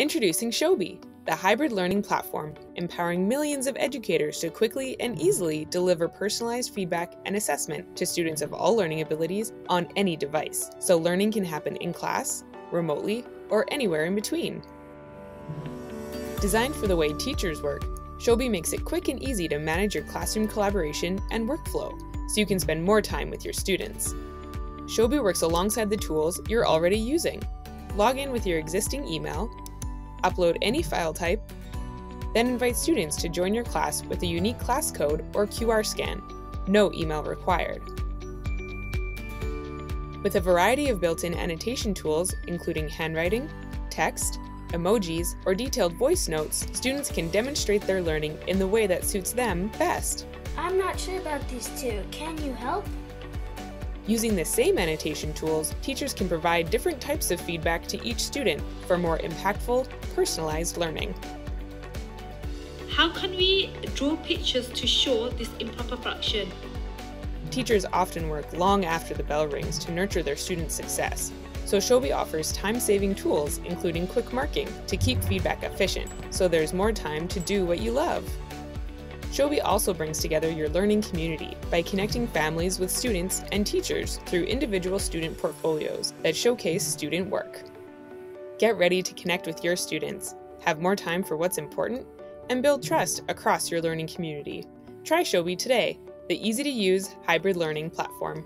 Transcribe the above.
Introducing Showbie, the hybrid learning platform empowering millions of educators to quickly and easily deliver personalized feedback and assessment to students of all learning abilities on any device, so learning can happen in class, remotely, or anywhere in between. Designed for the way teachers work, Showbie makes it quick and easy to manage your classroom collaboration and workflow, so you can spend more time with your students. Showbie works alongside the tools you're already using. Log in with your existing email, upload any file type, then invite students to join your class with a unique class code or QR scan. No email required. With a variety of built-in annotation tools, including handwriting, text, emojis, or detailed voice notes, students can demonstrate their learning in the way that suits them best. I'm not sure about these two. Can you help? Using the same annotation tools, teachers can provide different types of feedback to each student for more impactful, personalized learning. How can we draw pictures to show this improper fraction? Teachers often work long after the bell rings to nurture their students' success, so Showbie offers time-saving tools, including quick marking, to keep feedback efficient, so there's more time to do what you love. Showbie also brings together your learning community by connecting families with students and teachers through individual student portfolios that showcase student work. Get ready to connect with your students, have more time for what's important, and build trust across your learning community. Try Showbie today, the easy to use hybrid learning platform.